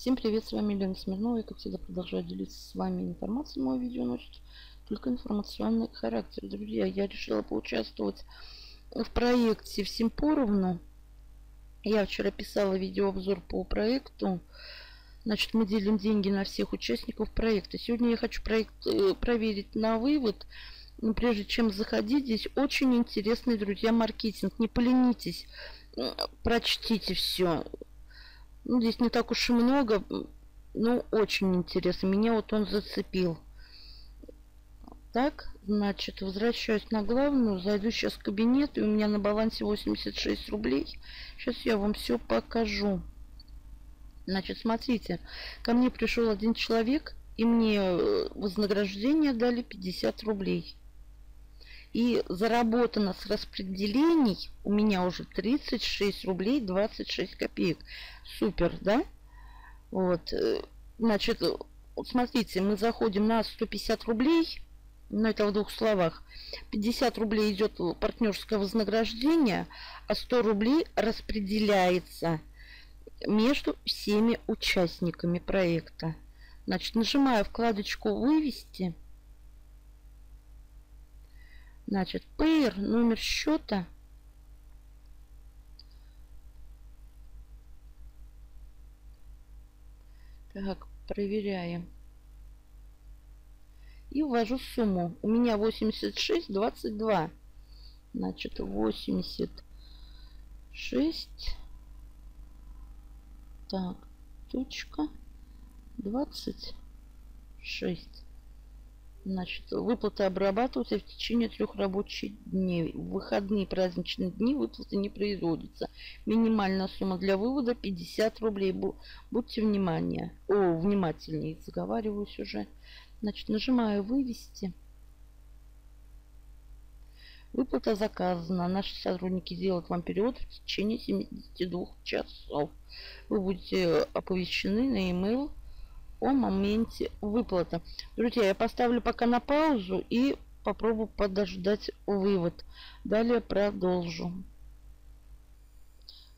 Всем привет, с вами Лена Смирнова. Я, как всегда, продолжаю делиться с вами информацией. Мое видео носит только информационный характер. Друзья, я решила поучаствовать в проекте «Всем поровну». Я вчера писала видеообзор по проекту. Значит, мы делим деньги на всех участников проекта. Сегодня я хочу проект э, проверить на вывод. Но прежде чем заходить, здесь очень интересный, друзья, маркетинг. Не поленитесь, прочтите все ну, здесь не так уж и много. Ну, очень интересно. Меня вот он зацепил. Так, значит, возвращаюсь на главную. Зайду сейчас в кабинет. И у меня на балансе 86 рублей. Сейчас я вам все покажу. Значит, смотрите. Ко мне пришел один человек. И мне э, вознаграждение дали 50 рублей. И заработано с распределений у меня уже 36 рублей 26 копеек. Супер, да? Вот. Э, значит, смотрите, мы заходим на 150 рублей. Ну, это в двух словах. 50 рублей идет партнерское вознаграждение, а 100 рублей распределяется между всеми участниками проекта. Значит, нажимаю вкладочку «Вывести». Значит, Payer, номер счета. Так, проверяем. И ввожу сумму. У меня 86,22. Значит, 86. Так, точка. 26. Значит, выплаты обрабатываются в течение трех рабочих дней. В выходные праздничные дни выплаты не производятся. Минимальная сумма для вывода 50 рублей. Будьте внимания. О, внимательнее, заговариваюсь уже. Значит, нажимаю «Вывести». Выплата заказана. Наши сотрудники сделают вам перевод в течение 72 часов. Вы будете оповещены на e-mail о моменте выплаты. Друзья, я поставлю пока на паузу и попробую подождать вывод. Далее продолжу.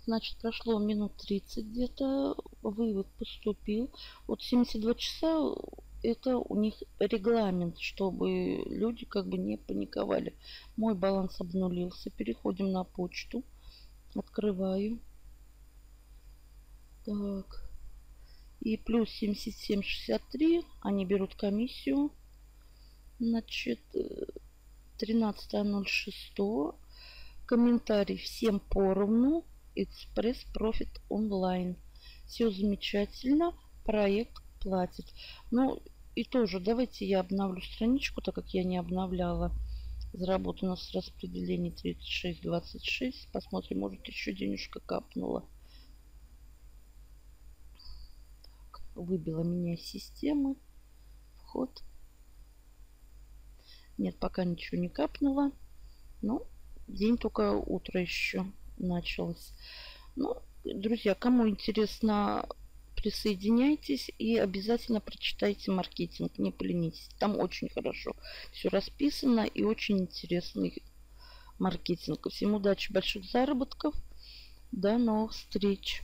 Значит, прошло минут 30 где-то, вывод поступил. Вот 72 часа это у них регламент, чтобы люди как бы не паниковали. Мой баланс обнулился. Переходим на почту. Открываю. Так и плюс 77,63 они берут комиссию. Значит, 13.06. Комментарий всем поровну. Экспресс Профит онлайн. Все замечательно. Проект платит. Ну, и тоже давайте я обновлю страничку, так как я не обновляла. Заработано с распределений 36.26. Посмотрим, может еще денежка капнула. Выбила меня из системы. Вход. Нет, пока ничего не капнуло. Ну, день только утро еще началось. Ну, друзья, кому интересно, присоединяйтесь и обязательно прочитайте маркетинг. Не поленитесь. Там очень хорошо все расписано и очень интересный маркетинг. Всем удачи, больших заработков. До новых встреч.